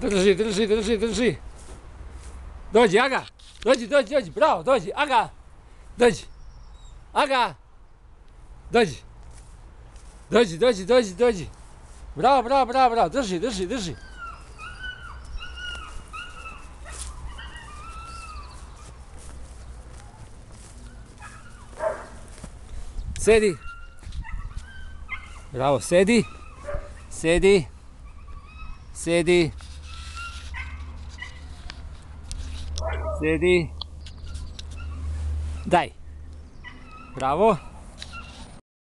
Drži, drži, drži, drži. Dođi, Aga. Dođi, dođi, dođi. Bravo, dođi. Aga. Dođi. Aga. Dođi. Dođi, dođi, dođi, dođi. Bravo, bravo, bravo, bravo. Drži, drži, drži. Sedi. Bravo, sedi. Sedi. Sedi. Sedi. Daj. Bravo.